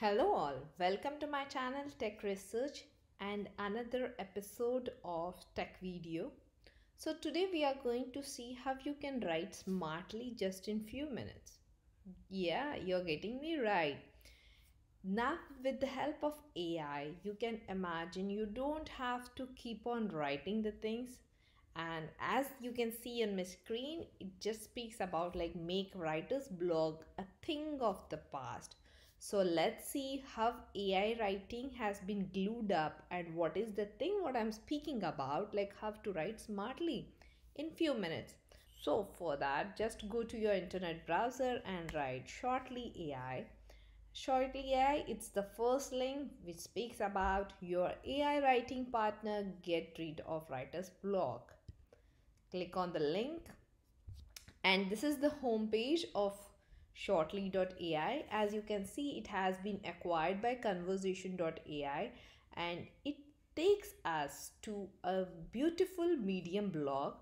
Hello, all. Welcome to my channel Tech Research and another episode of Tech Video. So, today we are going to see how you can write smartly just in few minutes. Yeah, you're getting me right. Now, with the help of AI, you can imagine you don't have to keep on writing the things. And as you can see on my screen, it just speaks about like make writer's blog a thing of the past so let's see how AI writing has been glued up and what is the thing what I'm speaking about like how to write smartly in few minutes. So for that just go to your internet browser and write shortly AI. Shortly AI it's the first link which speaks about your AI writing partner get rid of writer's block. Click on the link and this is the home page of shortly.ai as you can see it has been acquired by conversation.ai and it takes us to a beautiful medium blog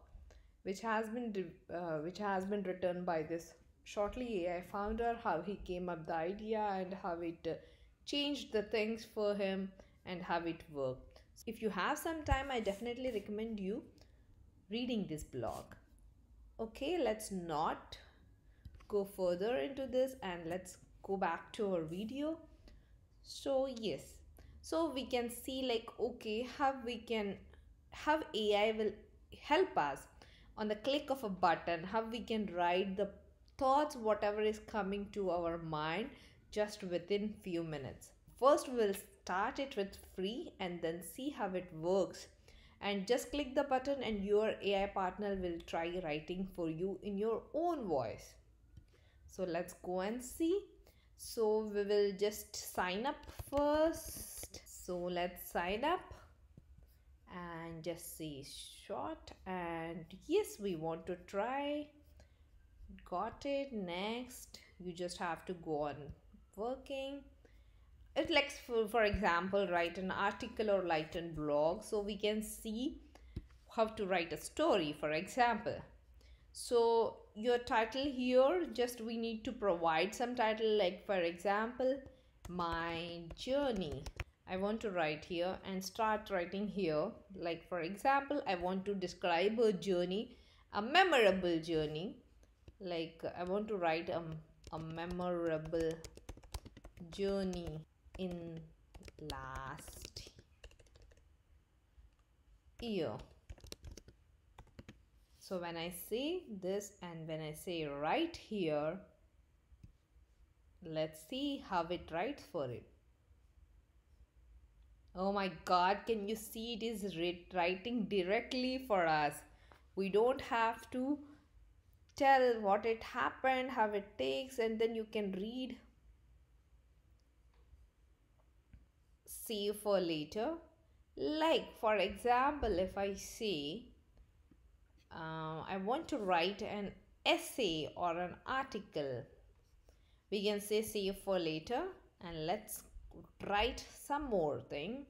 which has been uh, which has been written by this shortly ai founder how he came up the idea and how it uh, changed the things for him and how it worked. If you have some time i definitely recommend you reading this blog. Okay let's not go further into this and let's go back to our video. So yes. So we can see like okay how we can how ai will help us on the click of a button how we can write the thoughts whatever is coming to our mind just within few minutes. First we'll start it with free and then see how it works. And just click the button and your ai partner will try writing for you in your own voice so let's go and see. So we will just sign up first. So let's sign up and just see short and yes we want to try. Got it. Next you just have to go on working. It likes for, for example write an article or write a blog so we can see how to write a story for example. So your title here just we need to provide some title like for example my journey. I want to write here and start writing here. Like for example I want to describe a journey a memorable journey. Like I want to write a, a memorable journey in last year so when I say this and when I say right here, let's see how it writes for it. Oh my god, can you see it is writing directly for us? We don't have to tell what it happened, how it takes, and then you can read. See for later. Like, for example, if I say, uh, I want to write an essay or an article. We can say save for later and let's write some more thing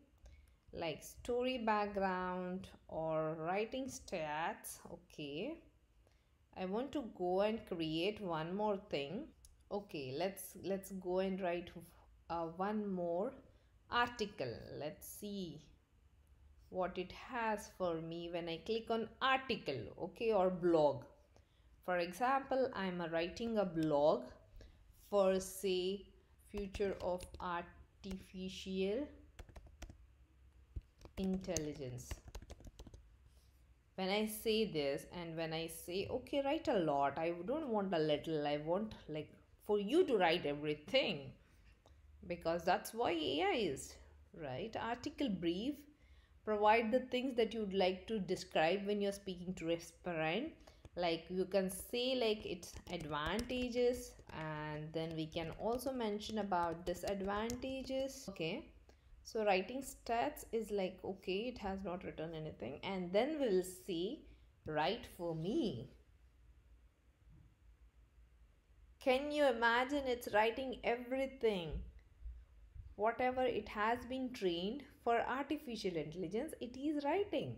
like story background or writing stats. Okay. I want to go and create one more thing. Okay let's let's go and write uh, one more article. Let's see what it has for me when I click on article okay or blog. For example I'm writing a blog for say future of artificial intelligence. When I say this and when I say okay write a lot I don't want a little I want like for you to write everything. Because that's why AI is right? Article brief provide the things that you'd like to describe when you're speaking to aspirant like you can say like its advantages and then we can also mention about disadvantages. Okay. So writing stats is like okay it has not written anything. And then we'll see write for me. Can you imagine it's writing everything? Whatever it has been trained for artificial intelligence it is writing.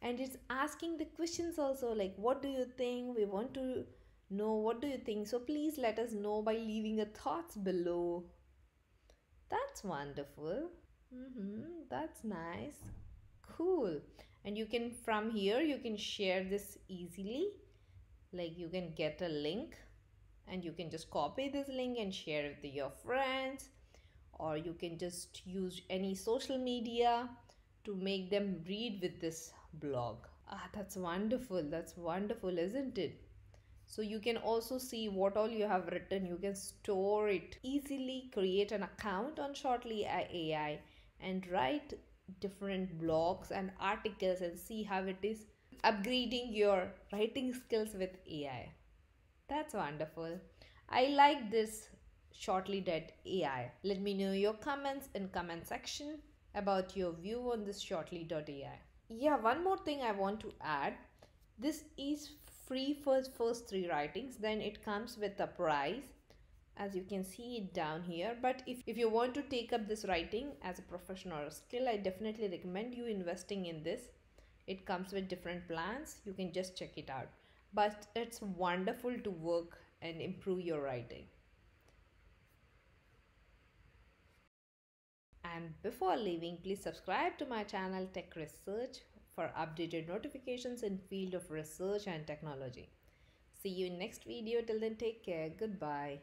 And it's asking the questions also like what do you think? We want to know what do you think. So please let us know by leaving your thoughts below. That's wonderful. Mm-hmm, that's nice. Cool. And you can from here you can share this easily. Like you can get a link and you can just copy this link and share it with your friends or you can just use any social media to make them read with this blog. Ah that's wonderful. That's wonderful isn't it? So you can also see what all you have written. You can store it easily create an account on shortly ai and write different blogs and articles and see how it is upgrading your writing skills with ai that's wonderful. I like this shortly.ai let me know your comments in comment section about your view on this shortly.ai yeah one more thing i want to add. This is free for first three writings then it comes with a price as you can see it down here. But if, if you want to take up this writing as a profession or a skill i definitely recommend you investing in this. It comes with different plans. You can just check it out. But it's wonderful to work and improve your writing and before leaving please subscribe to my channel tech research for updated notifications in field of research and technology. See you in next video. Till then take care. Goodbye